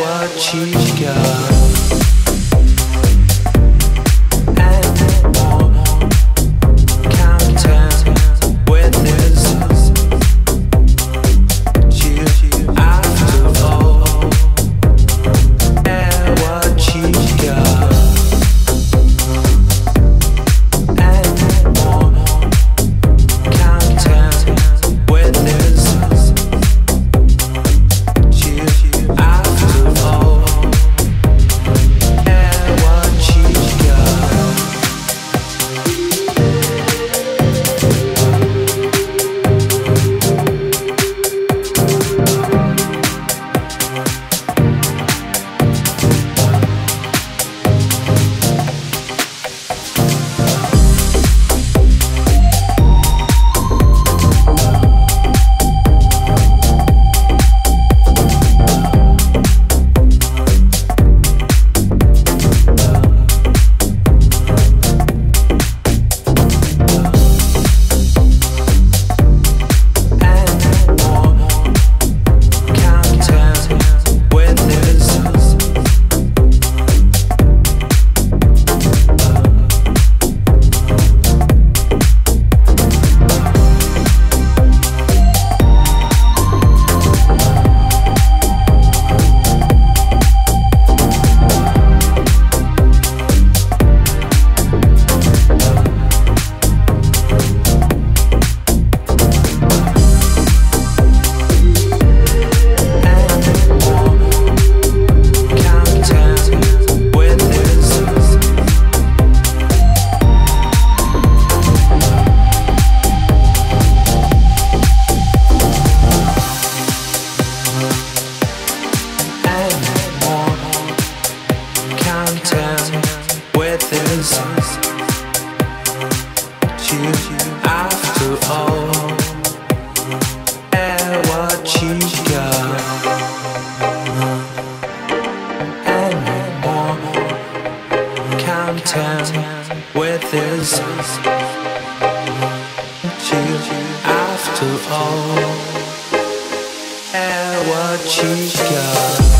what she's got. All. And what you got.